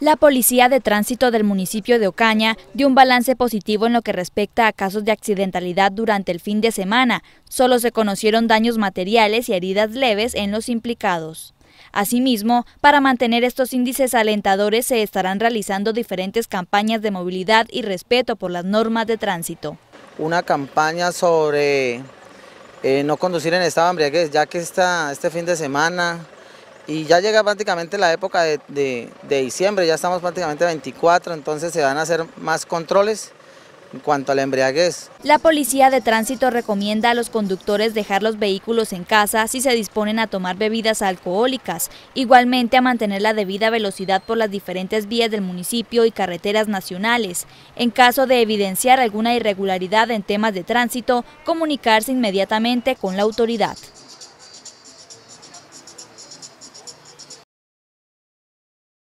La Policía de Tránsito del municipio de Ocaña dio un balance positivo en lo que respecta a casos de accidentalidad durante el fin de semana. Solo se conocieron daños materiales y heridas leves en los implicados. Asimismo, para mantener estos índices alentadores se estarán realizando diferentes campañas de movilidad y respeto por las normas de tránsito. Una campaña sobre eh, no conducir en estado de embriaguez, ya que este fin de semana y ya llega prácticamente la época de, diciembre, ya estamos prácticamente 24, entonces se van a hacer más controles en cuanto a la embriaguez. La Policía de Tránsito recomienda a los conductores dejar los vehículos en casa si se disponen a tomar bebidas alcohólicas, igualmente a mantener la debida velocidad por las diferentes vías del municipio y carreteras nacionales. En caso de evidenciar alguna irregularidad en temas de tránsito, comunicarse inmediatamente con la autoridad.